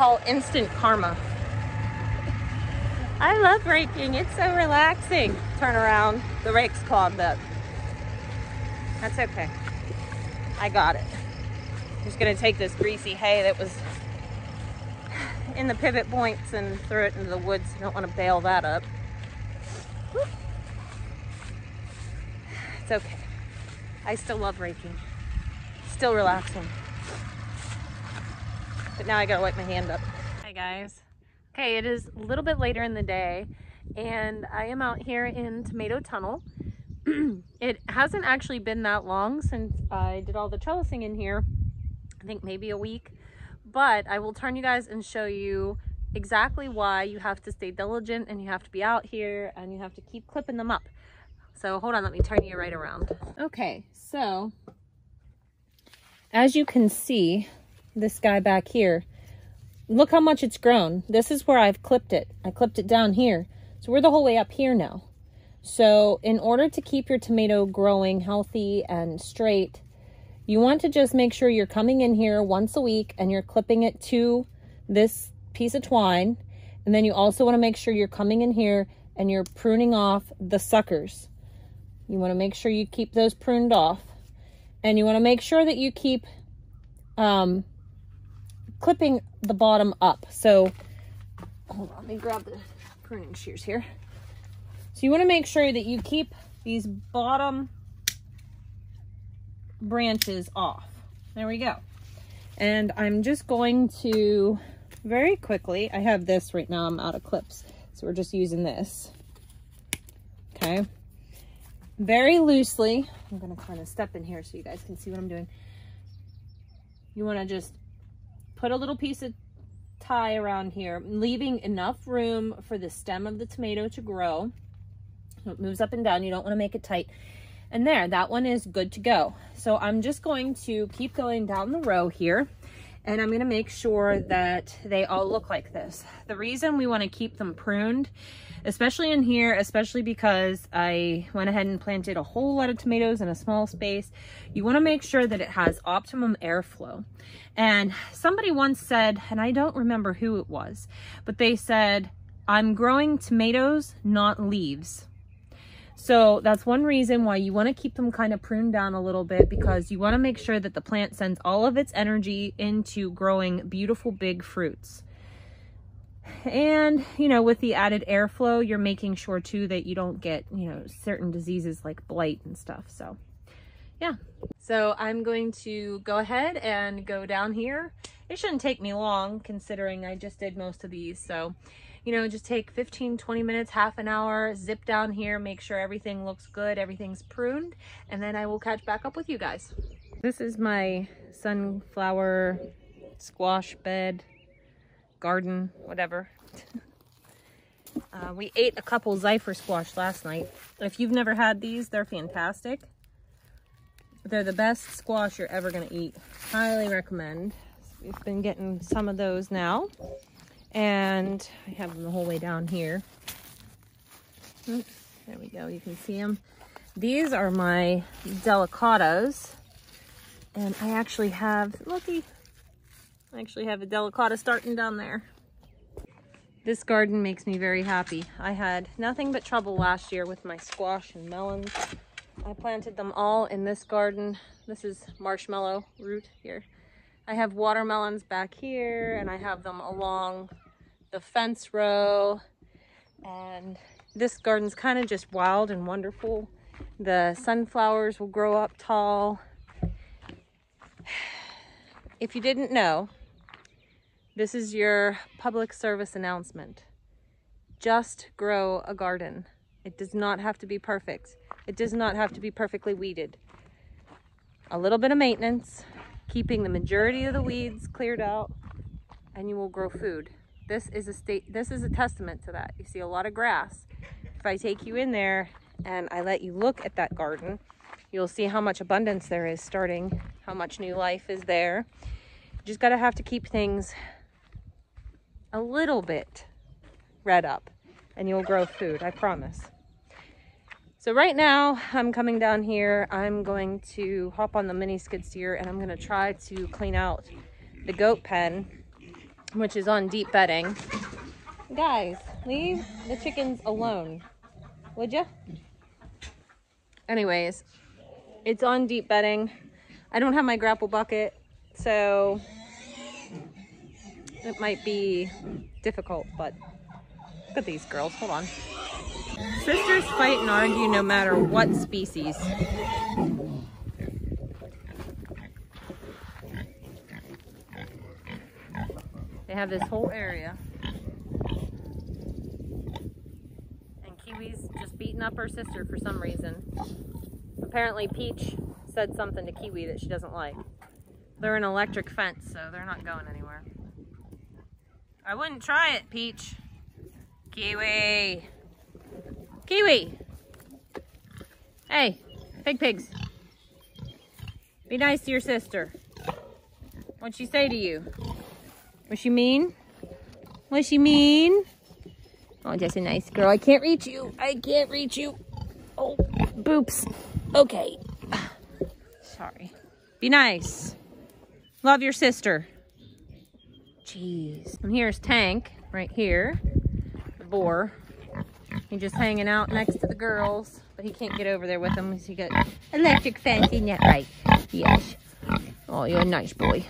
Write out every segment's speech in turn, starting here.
call instant karma. I love raking. It's so relaxing. Turn around. The rake's clogged up. That's okay. I got it. I'm just gonna take this greasy hay that was in the pivot points and throw it into the woods. You don't want to bale that up. It's okay. I still love raking. Still relaxing. But now I gotta wipe my hand up. Hi guys. Okay, it is a little bit later in the day and I am out here in Tomato Tunnel. it hasn't actually been that long since I did all the trellising in here. I think maybe a week, but I will turn you guys and show you exactly why you have to stay diligent and you have to be out here and you have to keep clipping them up. So hold on, let me turn you right around. Okay, so as you can see, this guy back here, look how much it's grown. This is where I've clipped it. I clipped it down here. So we're the whole way up here now. So in order to keep your tomato growing healthy and straight, you want to just make sure you're coming in here once a week and you're clipping it to this piece of twine. And then you also want to make sure you're coming in here and you're pruning off the suckers. You want to make sure you keep those pruned off. And you want to make sure that you keep um, clipping the bottom up. So, hold on, let me grab the pruning shears here. So you want to make sure that you keep these bottom branches off. There we go. And I'm just going to very quickly, I have this right now, I'm out of clips. So we're just using this. Okay. Very loosely, I'm going to kind of step in here so you guys can see what I'm doing. You want to just put a little piece of tie around here, leaving enough room for the stem of the tomato to grow. So it moves up and down. You don't want to make it tight. And there, that one is good to go. So I'm just going to keep going down the row here and I'm going to make sure that they all look like this. The reason we want to keep them pruned, especially in here, especially because I went ahead and planted a whole lot of tomatoes in a small space, you want to make sure that it has optimum airflow. And somebody once said, and I don't remember who it was, but they said, I'm growing tomatoes, not leaves. So that's one reason why you want to keep them kind of pruned down a little bit because you want to make sure that the plant sends all of its energy into growing beautiful big fruits. And, you know, with the added airflow, you're making sure too that you don't get, you know, certain diseases like blight and stuff. So yeah. So I'm going to go ahead and go down here. It shouldn't take me long considering I just did most of these. So you know, just take 15, 20 minutes, half an hour, zip down here, make sure everything looks good, everything's pruned, and then I will catch back up with you guys. This is my sunflower squash bed, garden, whatever. uh, we ate a couple Zephyr squash last night. If you've never had these, they're fantastic. They're the best squash you're ever going to eat. Highly recommend. We've been getting some of those now. And I have them the whole way down here. Oops, there we go, you can see them. These are my delicatas. And I actually have, looky, I actually have a delicata starting down there. This garden makes me very happy. I had nothing but trouble last year with my squash and melons. I planted them all in this garden. This is marshmallow root here. I have watermelons back here and I have them along the fence row. And this garden's kind of just wild and wonderful. The sunflowers will grow up tall. If you didn't know, this is your public service announcement. Just grow a garden. It does not have to be perfect. It does not have to be perfectly weeded. A little bit of maintenance, keeping the majority of the weeds cleared out, and you will grow food. This is a state this is a testament to that. You see a lot of grass. If I take you in there and I let you look at that garden, you'll see how much abundance there is starting, how much new life is there. You just gotta have to keep things a little bit red up and you'll grow food, I promise. So right now I'm coming down here. I'm going to hop on the mini skid steer and I'm gonna try to clean out the goat pen which is on deep bedding. Guys, leave the chickens alone, would you? Anyways, it's on deep bedding. I don't have my grapple bucket, so it might be difficult, but look at these girls. Hold on. Sisters fight and argue no matter what species. They have this whole area. And Kiwi's just beating up her sister for some reason. Apparently Peach said something to Kiwi that she doesn't like. They're an electric fence, so they're not going anywhere. I wouldn't try it, Peach. Kiwi. Kiwi. Hey, pig pigs. Be nice to your sister. What'd she say to you? Was she mean? Was she mean? Oh, just a nice girl. I can't reach you. I can't reach you. Oh, boops. Okay. Sorry. Be nice. Love your sister. Jeez. And here's Tank right here. The boar. He's just hanging out next to the girls, but he can't get over there with them because he got electric isn't that right? Yes. Oh, you're a nice boy.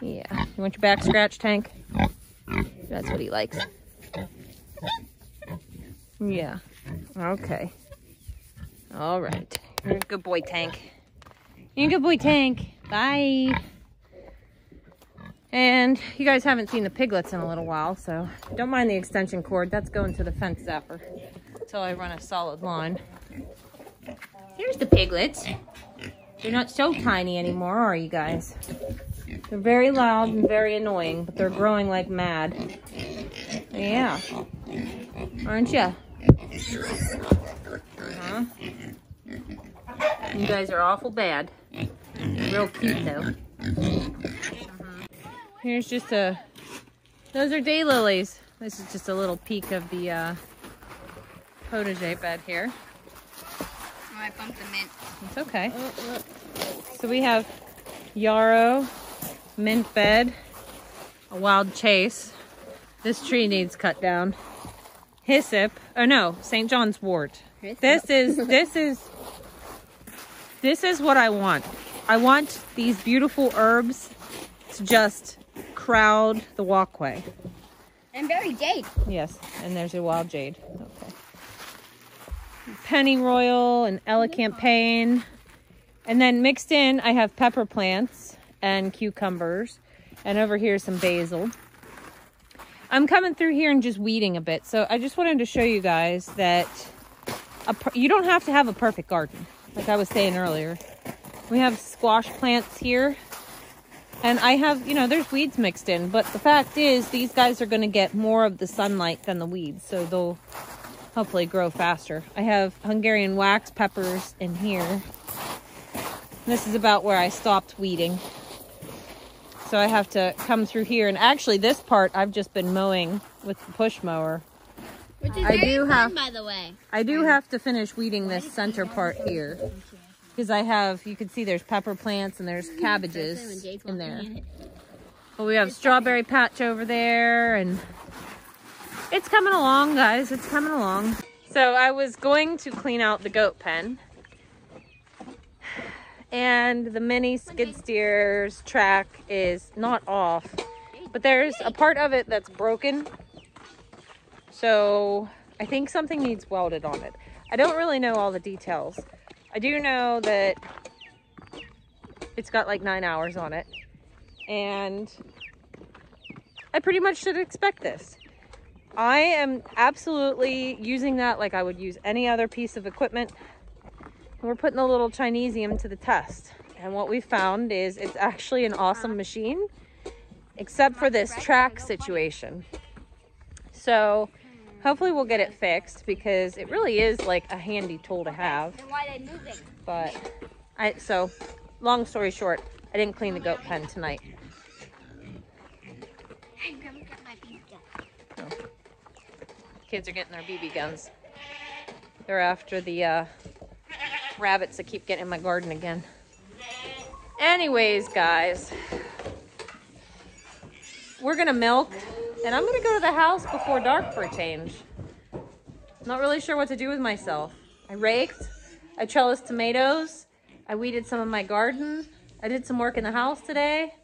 Yeah. You want your back scratched, Tank? That's what he likes. Yeah. Okay. All right. You're a good boy, Tank. You're a good boy, Tank. Bye. And you guys haven't seen the piglets in a little while, so don't mind the extension cord. That's going to the fence zapper until I run a solid line. Here's the piglets. They're not so tiny anymore, are you guys? They're very loud and very annoying, but they're growing like mad. Yeah. Aren't you? Uh-huh. You guys are awful bad. Real cute, though. Here's just a, those are daylilies. This is just a little peek of the uh, potager bed here. Oh, I bumped the mint. It's okay. So we have yarrow, mint bed, a wild chase. This tree needs cut down. Hyssop, oh no, St. John's wort. This is, this is, this is what I want. I want these beautiful herbs to just crowd the walkway. And very jade. Yes, and there's a wild jade. Okay. Pennyroyal and elecampane. And then mixed in, I have pepper plants and cucumbers. And over here, some basil. I'm coming through here and just weeding a bit. So I just wanted to show you guys that a, you don't have to have a perfect garden. Like I was saying earlier. We have squash plants here and I have, you know, there's weeds mixed in, but the fact is these guys are going to get more of the sunlight than the weeds, so they'll hopefully grow faster. I have Hungarian wax peppers in here. This is about where I stopped weeding. So I have to come through here, and actually this part I've just been mowing with the push mower. Which is I very do fun, have- by the way. I do have to finish weeding this center part here. Because I have, you can see there's pepper plants and there's cabbages in there. But we have strawberry patch over there and it's coming along, guys. It's coming along. So I was going to clean out the goat pen. And the mini skid steers track is not off. But there's a part of it that's broken. So I think something needs welded on it. I don't really know all the details. I do know that it's got like nine hours on it. And I pretty much should expect this. I am absolutely using that like I would use any other piece of equipment. We're putting the little Chinesium to the test. And what we found is it's actually an awesome machine, except for this track situation. So hopefully we'll get it fixed because it really is like a handy tool to have. Then why are they moving? But I, so long story short, I didn't clean the goat pen tonight. I'm get my pizza. Kids are getting their BB guns. They're after the uh, rabbits that keep getting in my garden again. Anyways, guys, we're gonna milk and I'm gonna go to the house before dark for a change. Not really sure what to do with myself. I raked, I trellised tomatoes, I weeded some of my garden, I did some work in the house today.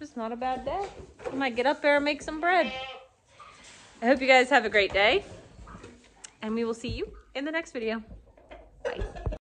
It's not a bad day. I might get up there and make some bread. I hope you guys have a great day and we will see you in the next video. Bye.